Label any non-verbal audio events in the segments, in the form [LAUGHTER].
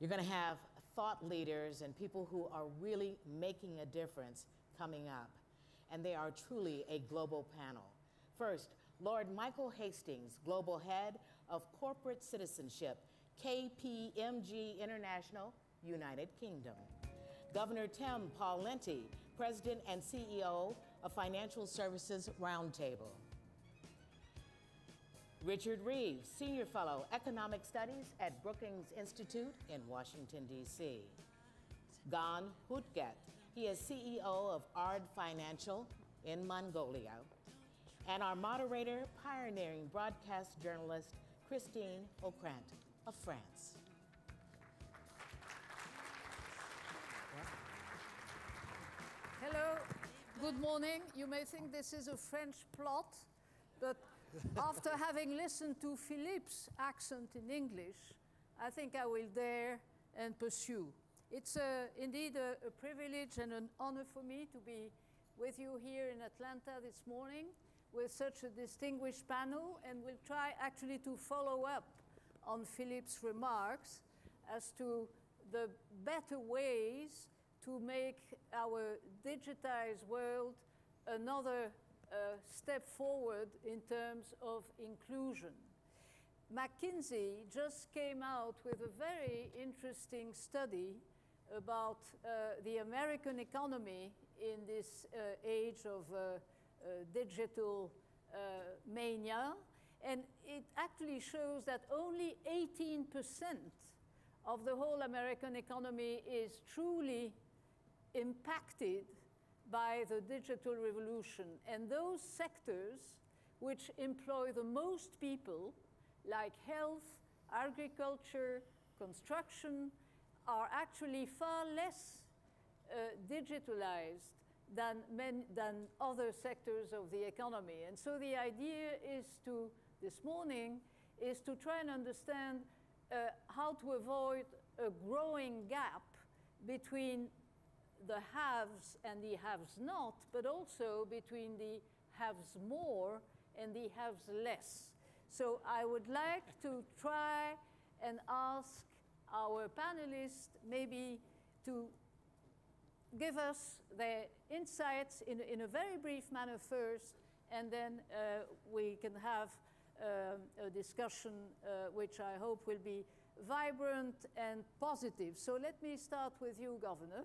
You're going to have thought leaders and people who are really making a difference coming up. And they are truly a global panel. First, Lord Michael Hastings, Global Head of Corporate Citizenship, KPMG International, United Kingdom. Governor Tim Paul Pawlenty, President and CEO of Financial Services Roundtable. Richard Reeves, Senior Fellow, Economic Studies at Brookings Institute in Washington, D.C. Gan Hutagt, he is CEO of ARD Financial in Mongolia. And our moderator, pioneering broadcast journalist, Christine Ockrent of France. Hello, good morning. You may think this is a French plot, but after having listened to Philippe's accent in English, I think I will dare and pursue. It's a, indeed a, a privilege and an honor for me to be with you here in Atlanta this morning with such a distinguished panel, and we'll try actually to follow up on Philippe's remarks as to the better ways to make our digitized world another uh, step forward in terms of inclusion. McKinsey just came out with a very interesting study about uh, the American economy in this uh, age of uh, uh, digital uh, mania. And it actually shows that only 18% of the whole American economy is truly impacted by the digital revolution. And those sectors which employ the most people, like health, agriculture, construction, are actually far less uh, digitalized than, men, than other sectors of the economy. And so the idea is to, this morning, is to try and understand uh, how to avoid a growing gap between the haves and the haves not, but also between the haves more and the haves less. So I would like to try and ask our panelists maybe to give us their insights in, in a very brief manner first, and then uh, we can have um, a discussion uh, which I hope will be vibrant and positive. So let me start with you, Governor.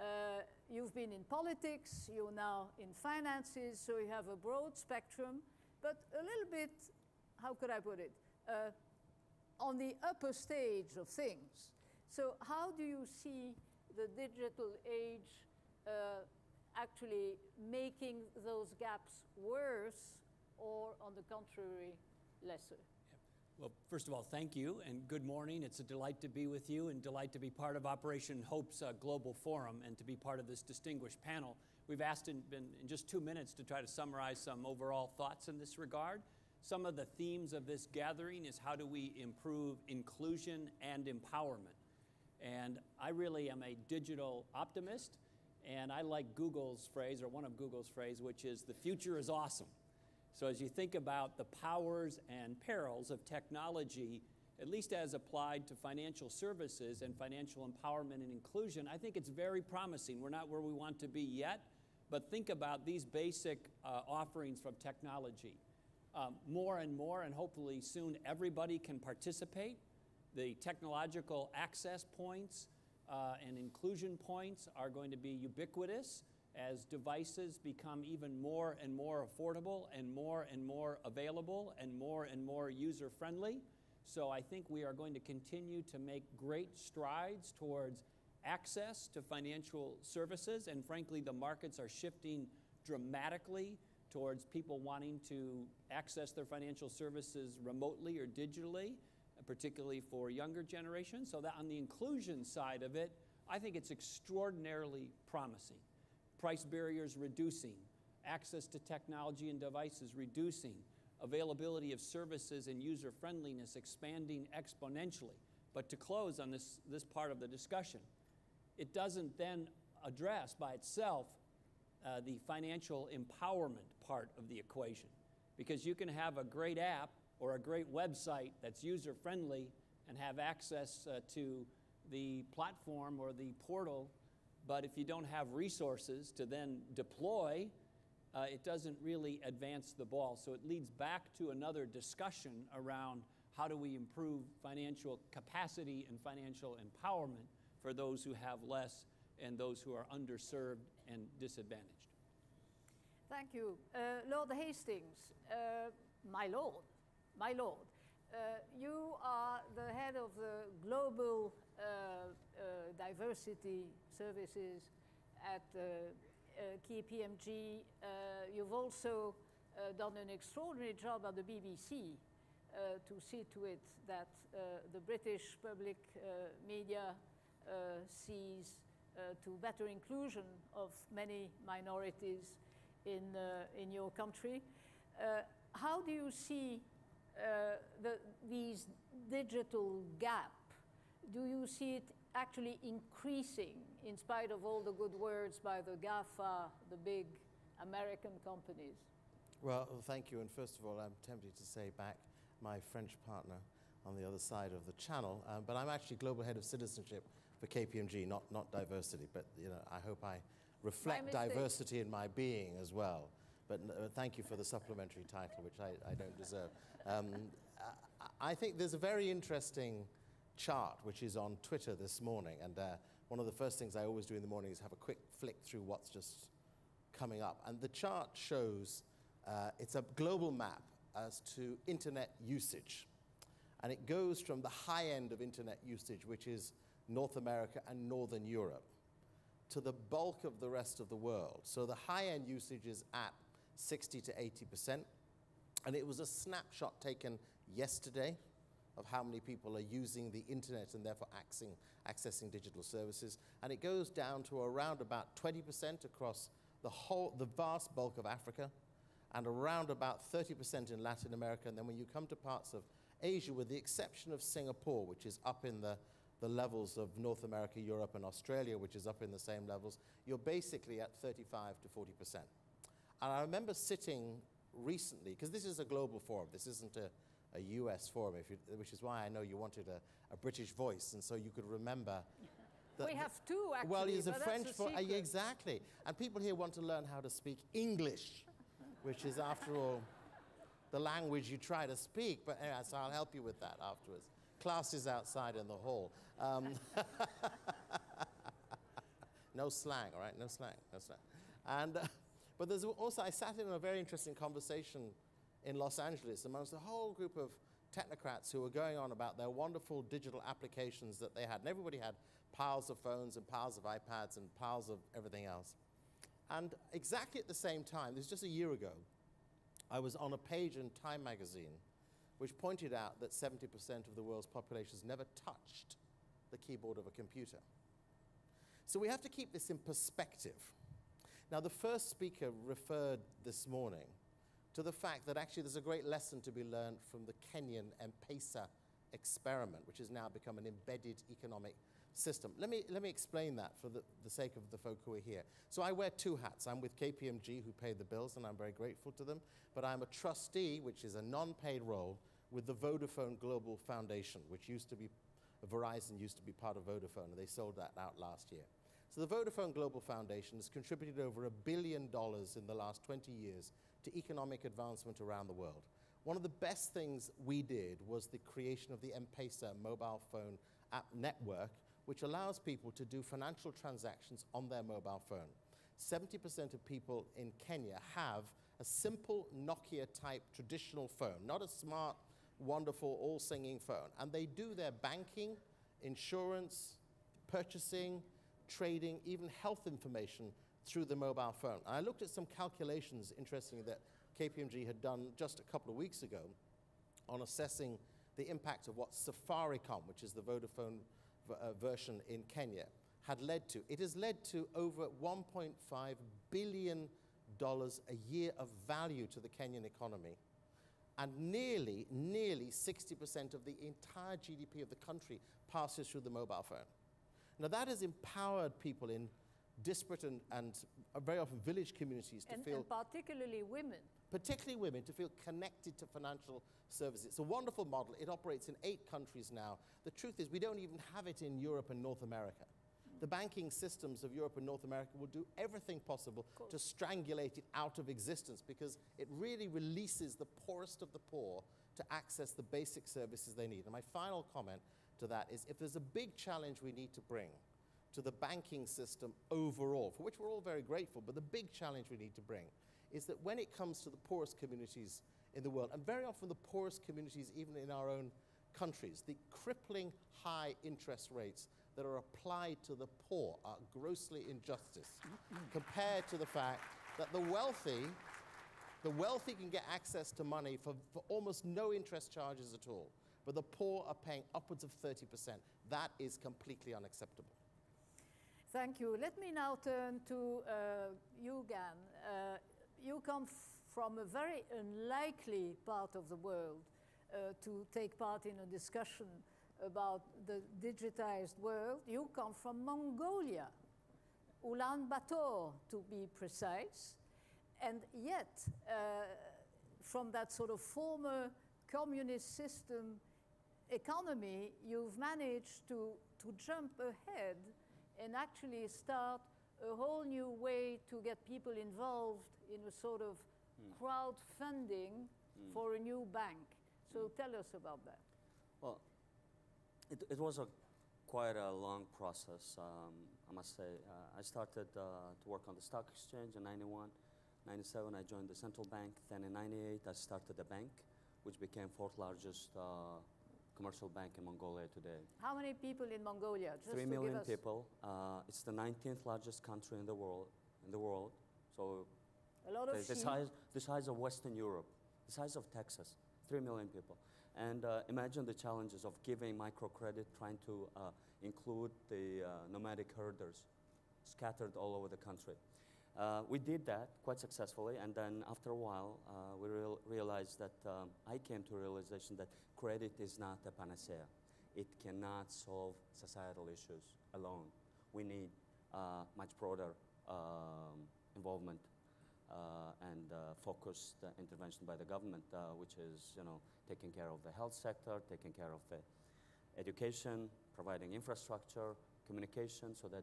Uh, you've been in politics, you're now in finances, so you have a broad spectrum, but a little bit, how could I put it, uh, on the upper stage of things. So how do you see the digital age uh, actually making those gaps worse or, on the contrary, lesser? Well, first of all, thank you and good morning. It's a delight to be with you and delight to be part of Operation Hope's uh, Global Forum and to be part of this distinguished panel. We've asked in, in, in, just two minutes to try to summarize some overall thoughts in this regard. Some of the themes of this gathering is how do we improve inclusion and empowerment. And I really am a digital optimist, and I like Google's phrase, or one of Google's phrase, which is the future is awesome. So, as you think about the powers and perils of technology, at least as applied to financial services and financial empowerment and inclusion, I think it's very promising. We're not where we want to be yet, but think about these basic uh, offerings from technology. Um, more and more, and hopefully soon, everybody can participate. The technological access points uh, and inclusion points are going to be ubiquitous as devices become even more and more affordable and more and more available and more and more user friendly. So I think we are going to continue to make great strides towards access to financial services. And frankly, the markets are shifting dramatically towards people wanting to access their financial services remotely or digitally, particularly for younger generations. So that on the inclusion side of it, I think it's extraordinarily promising price barriers reducing, access to technology and devices reducing, availability of services and user friendliness expanding exponentially. But to close on this, this part of the discussion, it doesn't then address by itself uh, the financial empowerment part of the equation. Because you can have a great app or a great website that's user friendly and have access uh, to the platform or the portal, but if you don't have resources to then deploy, uh, it doesn't really advance the ball. So it leads back to another discussion around how do we improve financial capacity and financial empowerment for those who have less and those who are underserved and disadvantaged. Thank you. Uh, Lord Hastings, uh, my lord, my lord, uh, you are the head of the global uh, uh, diversity services at uh, uh KPMG. Uh, you've also uh, done an extraordinary job at the BBC to see to it that the British public media sees to better inclusion of many minorities in, in your country. how do you see uh, the, these digital gap, do you see it actually increasing in spite of all the good words by the GAFA, the big American companies? Well, thank you. And first of all, I'm tempted to say back my French partner on the other side of the channel. Um, but I'm actually global head of citizenship for KPMG, not, not diversity. But you know, I hope I reflect diversity in my being as well. But uh, thank you for the supplementary title, which I, I don't deserve. Um, I think there's a very interesting chart which is on Twitter this morning, and uh, one of the first things I always do in the morning is have a quick flick through what's just coming up. And the chart shows uh, it's a global map as to internet usage. And it goes from the high end of internet usage, which is North America and Northern Europe, to the bulk of the rest of the world. So the high end usage is at 60 to 80 percent. And it was a snapshot taken yesterday of how many people are using the internet and therefore accessing, accessing digital services. And it goes down to around about 20% across the whole, the vast bulk of Africa, and around about 30% in Latin America. And then when you come to parts of Asia, with the exception of Singapore, which is up in the, the levels of North America, Europe, and Australia, which is up in the same levels, you're basically at 35 to 40%. And I remember sitting recently, because this is a global forum, this isn't a, a US forum, you, which is why I know you wanted a, a British voice, and so you could remember. we have two, actually. Well, he's a French. Uh, exactly. And people here want to learn how to speak English, which is, after all, the language you try to speak. But anyway, so I'll help you with that afterwards. Class is outside in the hall. Um, [LAUGHS] no slang, all right? No slang, no slang. And. Uh, but there's also, I sat in a very interesting conversation in Los Angeles amongst a whole group of technocrats who were going on about their wonderful digital applications that they had. And everybody had piles of phones and piles of iPads and piles of everything else. And exactly at the same time, this is just a year ago, I was on a page in Time magazine which pointed out that 70% of the world's population has never touched the keyboard of a computer. So we have to keep this in perspective. Now, the first speaker referred this morning to the fact that actually there's a great lesson to be learned from the Kenyan M-Pesa experiment, which has now become an embedded economic system. Let me, let me explain that for the, the sake of the folk who are here. So I wear two hats. I'm with KPMG, who pay the bills, and I'm very grateful to them. But I'm a trustee, which is a non-paid role, with the Vodafone Global Foundation, which used to be, Verizon used to be part of Vodafone, and they sold that out last year. So the Vodafone Global Foundation has contributed over a billion dollars in the last 20 years to economic advancement around the world. One of the best things we did was the creation of the M-Pesa mobile phone app network, which allows people to do financial transactions on their mobile phone. 70% of people in Kenya have a simple Nokia type traditional phone, not a smart, wonderful, all singing phone. And they do their banking, insurance, purchasing, trading, even health information through the mobile phone. And I looked at some calculations, interestingly, that KPMG had done just a couple of weeks ago on assessing the impact of what Safaricom, which is the Vodafone uh, version in Kenya, had led to. It has led to over $1.5 billion a year of value to the Kenyan economy. And nearly, nearly 60% of the entire GDP of the country passes through the mobile phone. Now, that has empowered people in disparate and, and very often village communities to and, feel. And particularly women. particularly women, to feel connected to financial services. It's a wonderful model. It operates in eight countries now. The truth is, we don't even have it in Europe and North America. The banking systems of Europe and North America will do everything possible to strangulate it out of existence because it really releases the poorest of the poor to access the basic services they need. And my final comment to that is if there's a big challenge we need to bring to the banking system overall, for which we're all very grateful, but the big challenge we need to bring is that when it comes to the poorest communities in the world, and very often the poorest communities even in our own countries, the crippling high interest rates that are applied to the poor are grossly injustice [COUGHS] compared to the fact that the wealthy the wealthy can get access to money for, for almost no interest charges at all, but the poor are paying upwards of 30%. That is completely unacceptable. Thank you. Let me now turn to uh, you, Gan. Uh, you come from a very unlikely part of the world uh, to take part in a discussion about the digitized world. You come from Mongolia, Ulaanbaatar to be precise. And yet, uh, from that sort of former communist system economy, you've managed to, to jump ahead and actually start a whole new way to get people involved in a sort of mm. crowdfunding mm. for a new bank. So mm. tell us about that. Well, it, it was a quite a long process, um, I must say. Uh, I started uh, to work on the stock exchange in 91. 97, I joined the central bank. Then in 98, I started a bank, which became fourth largest uh, commercial bank in Mongolia today. How many people in Mongolia? Just Three million people. Uh, it's the 19th largest country in the world. In the world, so a lot of the, the size, the size of Western Europe, the size of Texas. Three million people. And uh, imagine the challenges of giving microcredit, trying to uh, include the uh, nomadic herders scattered all over the country. Uh, we did that quite successfully, and then after a while, uh, we real realized that um, I came to a realization that credit is not a panacea. It cannot solve societal issues alone. We need uh, much broader um, involvement uh, and uh, focused uh, intervention by the government, which is, you know, taking care of the health sector, taking care of the education, providing infrastructure, communication, so that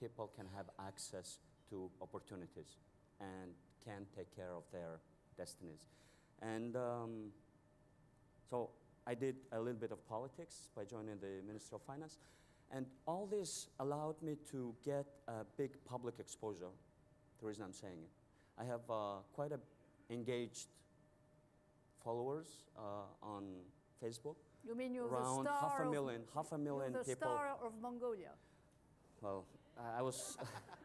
people can have access to opportunities and can take care of their destinies. And um, so I did a little bit of politics by joining the Ministry of Finance. And all this allowed me to get a big public exposure, the reason I'm saying it. I have uh, quite a engaged followers uh, on Facebook. You mean you're around the star half a million, of, half a million you're the people. star of Mongolia. Well, I was [LAUGHS]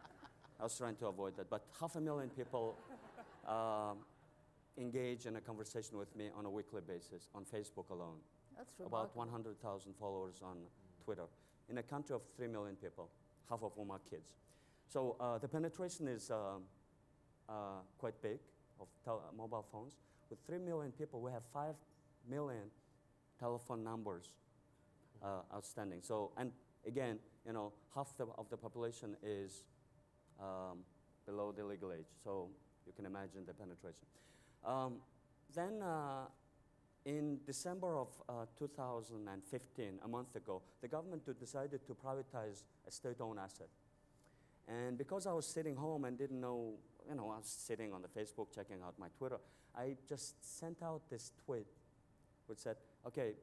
I was trying to avoid that. But half a million people [LAUGHS] um, engage in a conversation with me on a weekly basis on Facebook alone. That's About 100,000 followers on Twitter in a country of 3 million people, half of whom are kids. So uh, the penetration is uh, uh, quite big of mobile phones. With 3 million people, we have 5 million telephone numbers uh, outstanding. So, and again, you know, half the, of the population is um, below the legal age. So you can imagine the penetration. Um, then uh, in December of uh, 2015, a month ago, the government decided to privatize a state-owned asset. And because I was sitting home and didn't know, you know, I was sitting on the Facebook checking out my Twitter, I just sent out this tweet which said, okay,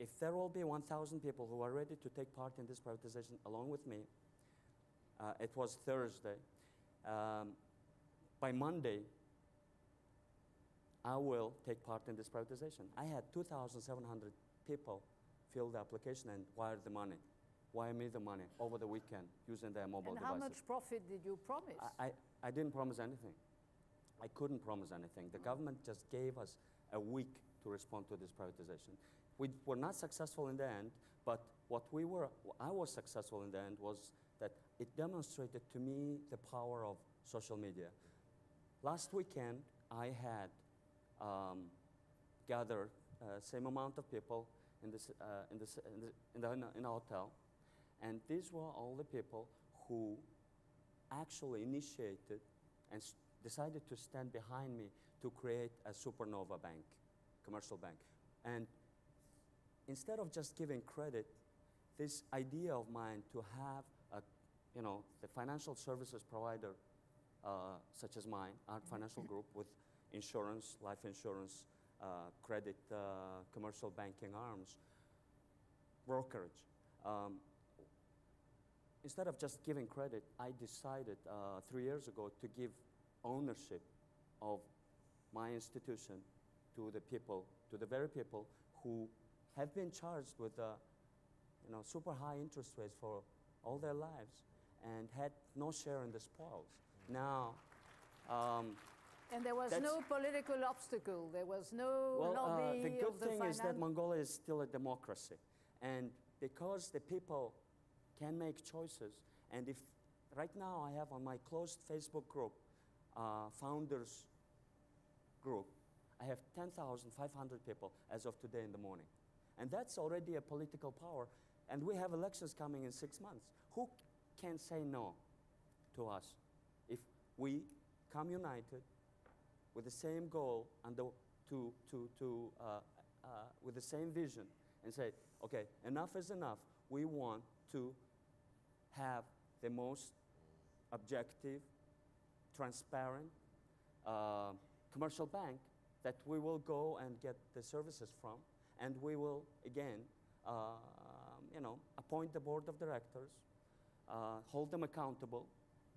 if there will be 1,000 people who are ready to take part in this privatization along with me, uh, it was Thursday. Um, by Monday, I will take part in this privatization. I had 2,700 people fill the application and wire the money, wire me the money over the weekend using their mobile and devices. how much profit did you promise? I, I, I didn't promise anything. I couldn't promise anything. The government just gave us a week to respond to this privatization. We were not successful in the end, but what we were, I was successful in the end was that it demonstrated to me the power of social media. Last weekend, I had um, gathered uh, same amount of people in, this, uh, in, this, in, the, in, the, in a hotel, and these were all the people who actually initiated and decided to stand behind me to create a supernova bank, commercial bank. And instead of just giving credit, this idea of mine to have you know, the financial services provider uh, such as mine, Ard Financial Group, with insurance, life insurance, uh, credit, uh, commercial banking arms, brokerage. Um, instead of just giving credit, I decided uh, three years ago to give ownership of my institution to the people, to the very people who have been charged with uh, you know, super high interest rates for all their lives and had no share in the spoils. Now, um, And there was no political obstacle. There was no well, uh, lobby the good the thing is that Mongolia is still a democracy. And because the people can make choices, and if right now I have on my closed Facebook group, uh, founders group, I have 10,500 people as of today in the morning. And that's already a political power. And we have elections coming in six months. Who can say no to us if we come united with the same goal and the, to, to, to, uh, uh, with the same vision and say, okay, enough is enough. We want to have the most objective, transparent uh, commercial bank that we will go and get the services from, and we will again, uh, you know, appoint the board of directors, uh, hold them accountable,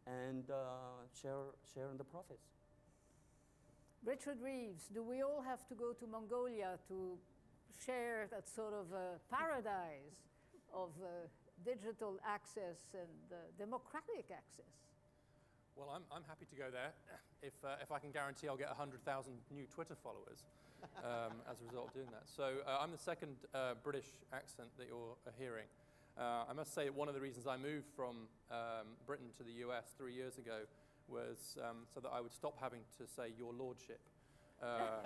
and uh, share share in the profits. Richard Reeves, do we all have to go to Mongolia to share that sort of uh, paradise of uh, digital access and uh, democratic access? Well, I'm, I'm happy to go there if, uh, if I can guarantee I'll get 100,000 new Twitter followers um, as a result of doing that. So uh, I'm the second uh, British accent that you're uh, hearing. Uh, I must say one of the reasons I moved from um, Britain to the US three years ago was um, so that I would stop having to say your lordship. Uh, [LAUGHS]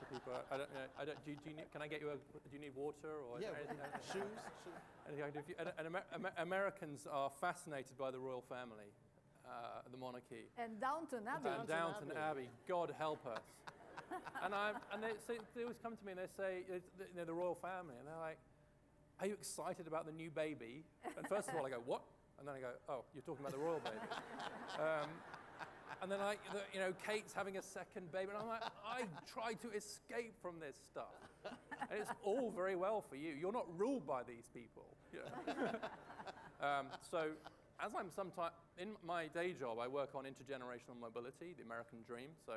to people, I don't, I don't, do, you, do you need, can I get you a, do you need water or Yeah, anything? shoes, shoes. Anything I can do for you? And, and Amer- Amer- Americans are fascinated by the royal family, uh, the monarchy. And Downton Abbey. and Downton Abbey. God help us. and I and they, say, they always come to me and they say, it's the, you know, the royal family, and they're like, "Are you excited about the new baby?" And first of all, I go, "What?" And then I go, "Oh, you're talking about the royal baby." Um, and then like, the, you know, Kate's having a second baby, and I'm like, I try to escape from this stuff, and it's all very well for you. You're not ruled by these people. You know? Um, so, as I'm sometimes in my day job, I work on intergenerational mobility, the American dream. So,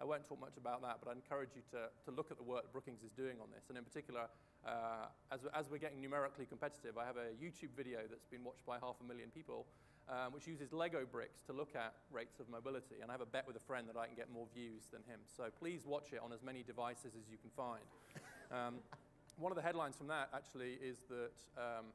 I won't talk much about that, but I encourage you to, to look at the work Brookings is doing on this. And in particular, uh, as, as we're getting numerically competitive, I have a YouTube video that's been watched by half a million people, um, which uses Lego bricks to look at rates of mobility. And I have a bet with a friend that I can get more views than him. So please watch it on as many devices as you can find. Um, [LAUGHS] one of the headlines from that actually is that um,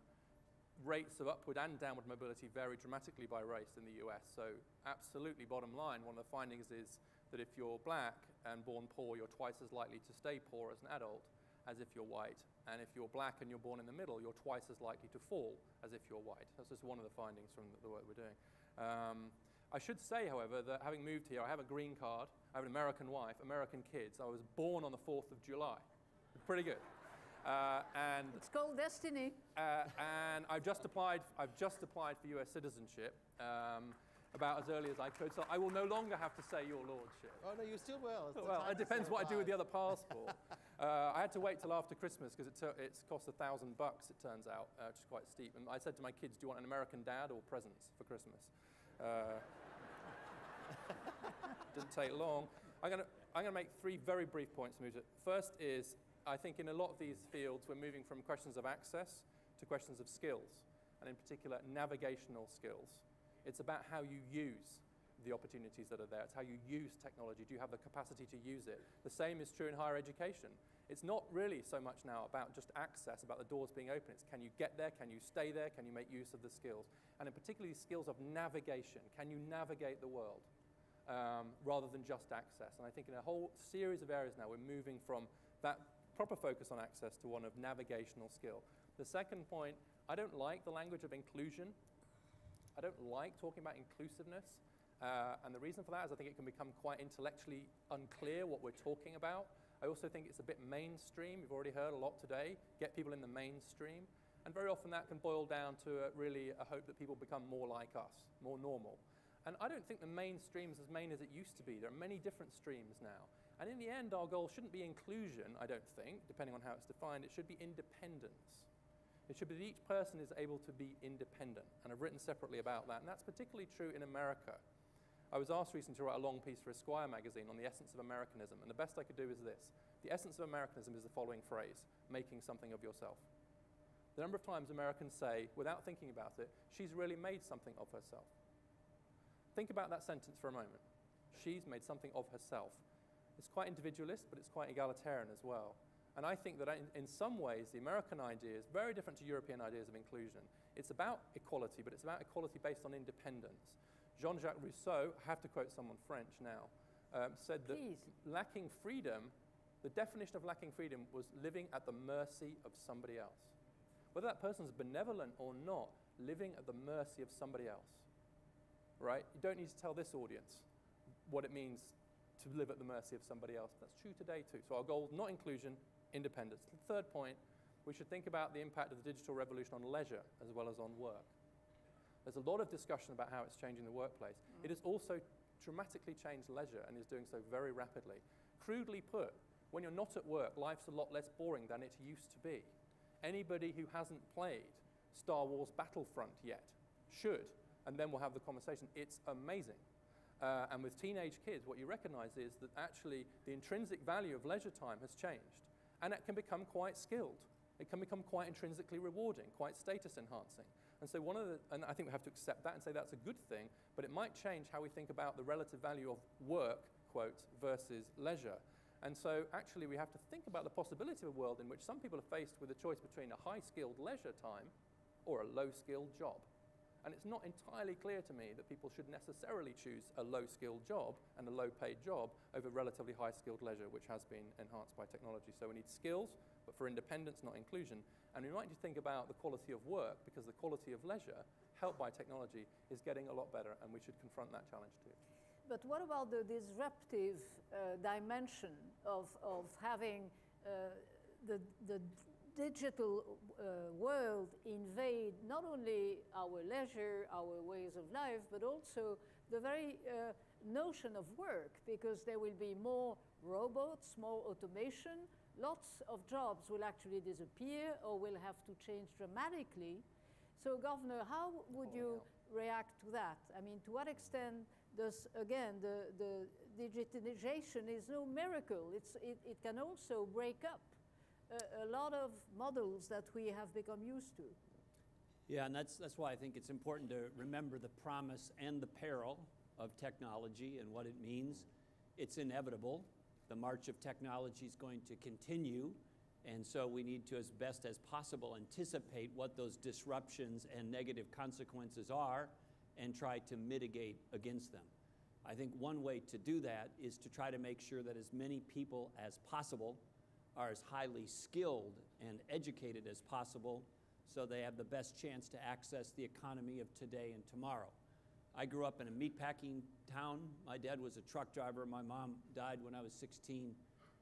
rates of upward and downward mobility vary dramatically by race in the US. So, absolutely, bottom line, one of the findings is that if you're black and born poor, you're twice as likely to stay poor as an adult as if you're white. And if you're black and you're born in the middle, you're twice as likely to fall as if you're white. That's just one of the findings from the, the work we're doing. Um, I should say, however, that having moved here, I have a green card, I have an American wife, American kids. I was born on the 4th of July. Pretty good. Uh, and It's called destiny. uh, and I've just applied. I've just applied for U.S. citizenship um, about as early as I could. So I will no longer have to say your lordship. Oh, no, you still will. It's Well, it depends what I do with the other passport. [LAUGHS] uh, I had to wait till after Christmas because it it's cost a thousand bucks. It turns out, uh, which is quite steep. And I said to my kids, "Do you want an American dad or presents for Christmas?" Uh, [LAUGHS] didn't take long. I'm going to I'm to make three very brief points. First is I think in a lot of these fields we're moving from questions of access to questions of skills, and in particular navigational skills. It's about how you use the opportunities that are there. It's how you use technology. Do you have the capacity to use it? The same is true in higher education. It's not really so much now about just access, about the doors being open. It's can you get there? Can you stay there? Can you make use of the skills? And in particularly skills of navigation. Can you navigate the world? um, rather than just access. And I think in a whole series of areas now, we're moving from that proper focus on access to one of navigational skill. The second point, I don't like the language of inclusion. I don't like talking about inclusiveness. Uh, and the reason for that is I think it can become quite intellectually unclear what we're talking about. I also think it's a bit mainstream. You've already heard a lot today. Get people in the mainstream. And very often that can boil down to a, really a hope that people become more like us, more normal. And I don't think the mainstream is as main as it used to be. There are many different streams now. And in the end, our goal shouldn't be inclusion, I don't think, depending on how it's defined. It should be independence. It should be that each person is able to be independent. And I've written separately about that. And that's particularly true in America. I was asked recently to write a long piece for Esquire magazine on the essence of Americanism. And the best I could do is this The essence of Americanism is the following phrase making something of yourself. The number of times Americans say, without thinking about it, she's really made something of herself. Think about that sentence for a moment. She's made something of herself. It's quite individualist, but it's quite egalitarian as well. And I think that in, in, some ways, the American idea is very different to European ideas of inclusion. It's about equality, but it's about equality based on independence. Jean Jacques Rousseau, I have to quote someone French now, um, said that Please. lacking freedom, the definition of lacking freedom was living at the mercy of somebody else. Whether that person's benevolent or not, living at the mercy of somebody else. Right? You don't need to tell this audience what it means to live at the mercy of somebody else. That's true today too. So our goal, not inclusion, independence. The third point, we should think about the impact of the digital revolution on leisure as well as on work. There's a lot of discussion about how it's changing the workplace. Mm. It has also dramatically changed leisure and is doing so very rapidly. Crudely put, when you're not at work, life's a lot less boring than it used to be. Anybody who hasn't played Star Wars Battlefront yet should, and then we'll have the conversation. It's amazing. Uh, and with teenage kids, what you recognize is that actually the intrinsic value of leisure time has changed. And it can become quite skilled. It can become quite intrinsically rewarding, quite status enhancing. And so one of the, and I think we have to accept that and say that's a good thing, but it might change how we think about the relative value of work, quote, versus leisure. And so actually we have to think about the possibility of a world in which some people are faced with a choice between a high-skilled leisure time or a low-skilled job. And it's not entirely clear to me that people should necessarily choose a low skilled job and a low paid job over relatively high skilled leisure, which has been enhanced by technology. So we need skills, but for independence, not inclusion. And we might to think about the quality of work because the quality of leisure, helped by technology, is getting a lot better, and we should confront that challenge too. But what about the disruptive uh, dimension of, of having uh, the, the digital uh, world invade not only our leisure, our ways of life, but also the very uh, notion of work, because there will be more robots, more automation, lots of jobs will actually disappear or will have to change dramatically. So, Governor, how would oh, you react to that? I mean, to what extent does, again, the, the digitization is no miracle. It's, it, it can also break up a, a lot of models that we have become used to. Yeah, and that's, that's why I think it's important to remember the promise and the peril of technology and what it means. It's inevitable. The march of technology is going to continue, and so we need to, as best as possible, anticipate what those disruptions and negative consequences are and try to mitigate against them. I think one way to do that is to try to make sure that as many people as possible are as highly skilled and educated as possible so they have the best chance to access the economy of today and tomorrow. I grew up in a meatpacking town. My dad was a truck driver. My mom died when I was 16.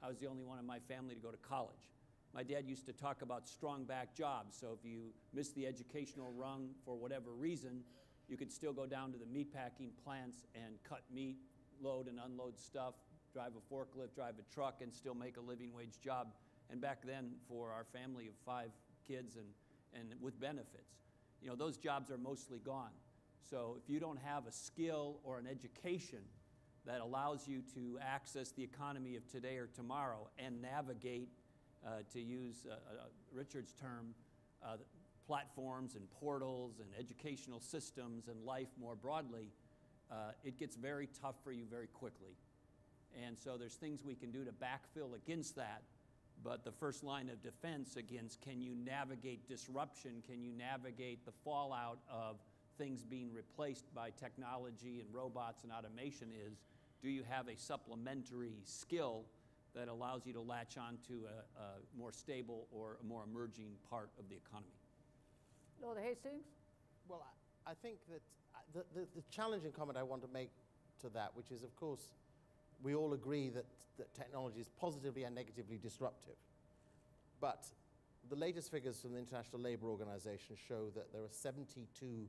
I was the only one in my family to go to college. My dad used to talk about strong back jobs. So if you missed the educational rung for whatever reason, you could still go down to the meatpacking plants and cut meat, load and unload stuff, drive a forklift, drive a truck, and still make a living wage job. And back then, for our family of five kids and, and with benefits, you know, those jobs are mostly gone. So if you don't have a skill or an education that allows you to access the economy of today or tomorrow and navigate, uh, to use uh, uh, Richard's term, uh, platforms and portals and educational systems and life more broadly, uh, it gets very tough for you very quickly. And so there's things we can do to backfill against that. But the first line of defense against can you navigate disruption? Can you navigate the fallout of things being replaced by technology and robots and automation is do you have a supplementary skill that allows you to latch on to a, a more stable or a more emerging part of the economy? Lord Hastings? Well, I, I think that uh, the, the, the challenging comment I want to make to that, which is, of course, we all agree that, that technology is positively and negatively disruptive. But the latest figures from the International Labour Organization show that there are 72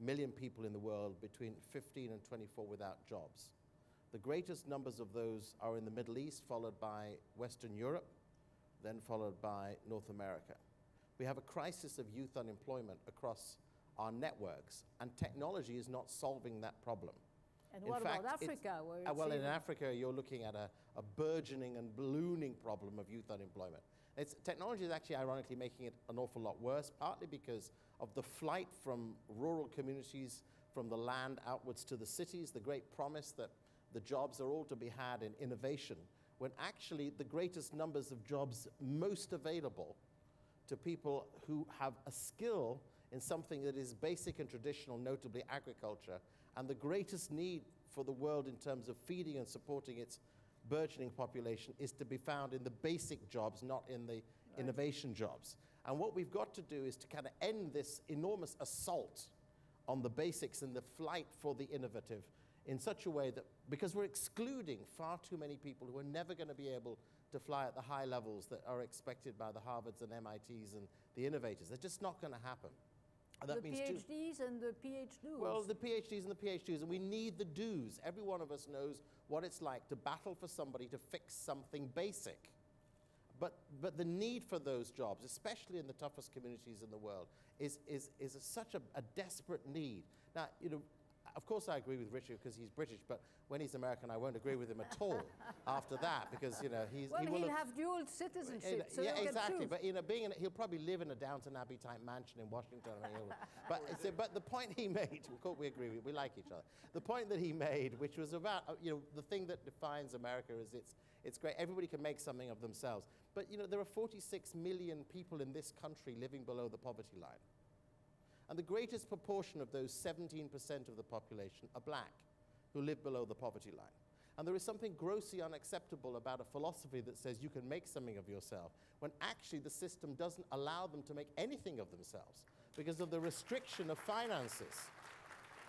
million people in the world between 15 and 24 without jobs. The greatest numbers of those are in the Middle East, followed by Western Europe, then followed by North America. We have a crisis of youth unemployment across our networks, and technology is not solving that problem. And In what fact, about Africa? Uh, well, in Africa, you're looking at a, a burgeoning and ballooning problem of youth unemployment. It's, technology is actually, ironically, making it an awful lot worse, partly because of the flight from rural communities, from the land outwards to the cities, the great promise that the jobs are all to be had in innovation, when actually the greatest numbers of jobs most available to people who have a skill in something that is basic and traditional, notably agriculture, and the greatest need for the world in terms of feeding and supporting its burgeoning population is to be found in the basic jobs, not in the innovation jobs. And what we've got to do is to kind of end this enormous assault on the basics and the flight for the innovative in such a way that, because we're excluding far too many people who are never going to be able to fly at the high levels that are expected by the Harvards and MITs and the innovators. They're just not going to happen. And that the means too- PhDs and the PhDs. well, the PhDs and the PhDs, and we need the do's. Every one of us knows what it's like to battle for somebody to fix something basic. But, but the need for those jobs, especially in the toughest communities in the world, is, is, is a, such a, a desperate need. Now, you know, of course I agree with Richard because he's British, but when he's American, I won't agree with him at all [LAUGHS] after that because, you know, he's, well, he will he'll have have dual citizenship, in- so yeah, exactly. But you know, being in, he'll probably live in a Downton Abbey type mansion in Washington. I mean, he'll- [LAUGHS] but so, but the point he made, of course, we agree, we, we like each other. The point that he made, which was about uh, you know the thing that defines America is it's it's great. Everybody can make something of themselves. But you know, there are 46 million people in this country living below the poverty line. And the greatest proportion of those 17% of the population are black, who live below the poverty line. And there is something grossly unacceptable about a philosophy that says you can make something of yourself, when actually the system doesn't allow them to make anything of themselves because of the restriction of finances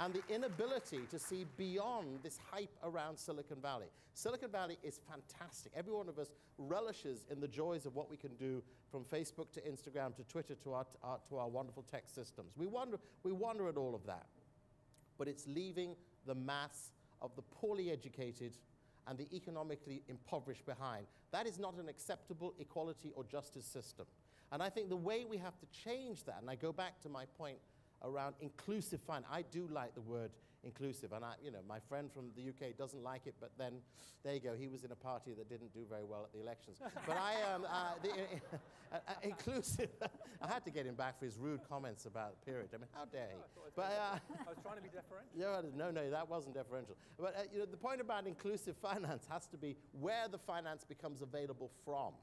and the inability to see beyond this hype around Silicon Valley. Silicon Valley is fantastic. Every one of us relishes in the joys of what we can do from Facebook to Instagram to Twitter to our, our, to our wonderful tech systems. We wonder, we wonder at all of that. But it's leaving the mass of the poorly educated and the economically impoverished behind. That is not an acceptable equality or justice system. And I think the way we have to change that, and I go back to my point around inclusive finance. I do like the word inclusive, and I, you know, my friend from the UK doesn't like it, but then there you go. He was in a party that didn't do very well at the elections. [LAUGHS] but I am uh, [LAUGHS] uh, uh, inclusive. [LAUGHS] I had to get him back for his rude comments about the period. I mean, how dare he? But uh, I was trying to be deferential. yeah, no, no, that wasn't deferential. But uh, you know, the point about inclusive finance has to be where the finance becomes available from.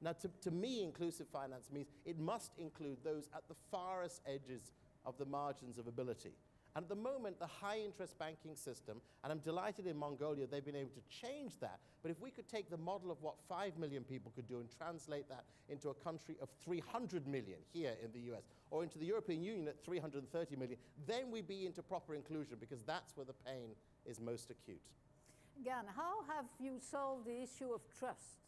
Now, to, to me, inclusive finance means it must include those at the farthest edges of the margins of ability. And at the moment, the high interest banking system, and I'm delighted in Mongolia they've been able to change that. But if we could take the model of what 5 million people could do and translate that into a country of 300 million here in the US, or into the European Union at 330 million, then we'd be into proper inclusion because that's where the pain is most acute. Gan, how have you solved the issue of trust,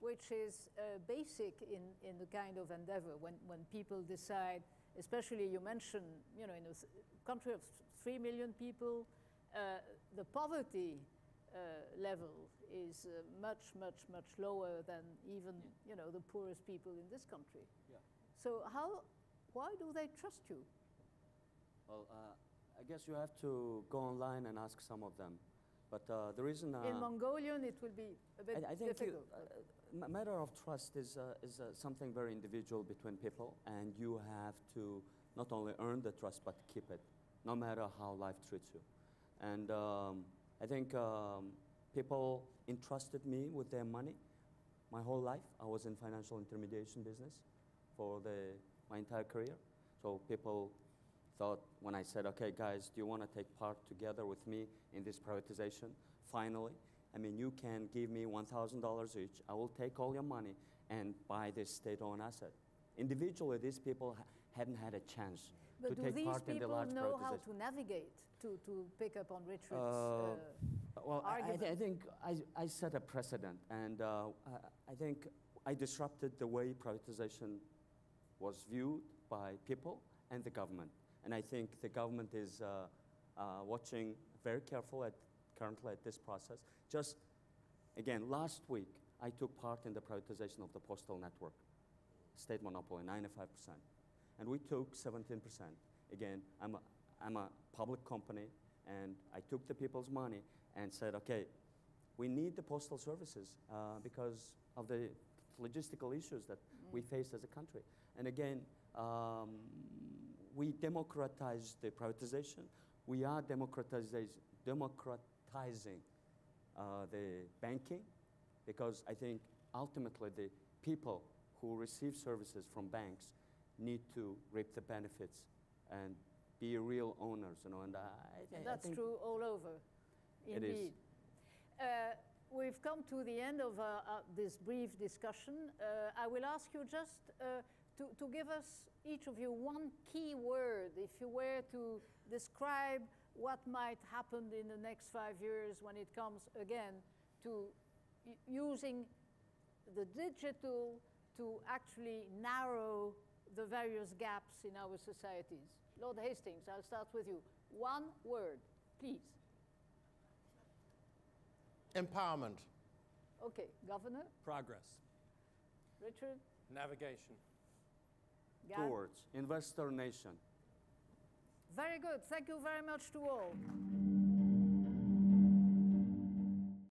which is uh, basic in, in the kind of endeavor when, when people decide, especially you mentioned, you know, in a country of three million people, uh, the poverty uh, level is uh, much, much, much lower than even, you know, the poorest people in this country. Yeah. So how, why do they trust you? Well, uh, I guess you have to go online and ask some of them. But uh, the reason uh, in Mongolian, it will be a bit I, I think you, difficult. uh, matter of trust is, uh, is uh, something very individual between people, and you have to not only earn the trust but keep it, no matter how life treats you. And um, I think um, people entrusted me with their money my whole life. I was in financial intermediation business for the, my entire career. So people thought when I said, okay, guys, do you want to take part together with me in this privatization? Finally, I mean, you can give me $1,000 each. I will take all your money and buy this state owned asset. Individually, these people ha- hadn't had a chance But to take part in the large But do these people know how to navigate to, to pick up on Richard's? Uh, uh, Well, I- I, thi- I argument. think I, I set a precedent, and uh, I, I think I disrupted the way privatization was viewed by people and the government. And I think the government is uh, uh, watching very careful at currently at this process. Just again, last week I took part in the privatization of the postal network, state monopoly, 95%, and we took 17%. Again, I'm a, I'm a public company, and I took the people's money and said, okay, we need the postal services uh, because of the logistical issues that we face as a country. And again, um, we democratize the privatization. We are democratizing, democratizing uh, the banking because I think ultimately the people who receive services from banks need to reap the benefits and be real owners, you know. And I, I, And that's true all over, It is. indeed. Uh, we've come to the end of uh, uh, this brief discussion. Uh, I will ask you just uh, to, to give us, each of you, one key word. If you were to describe what might happen in the next five years when it comes again to using the digital to actually narrow the various gaps in our societies. Lord Hastings, I'll start with you. One word, please. Empowerment. Okay, Governor, Progress. Richard, Navigation. Towards investor nation. Very good. Thank you very much to all.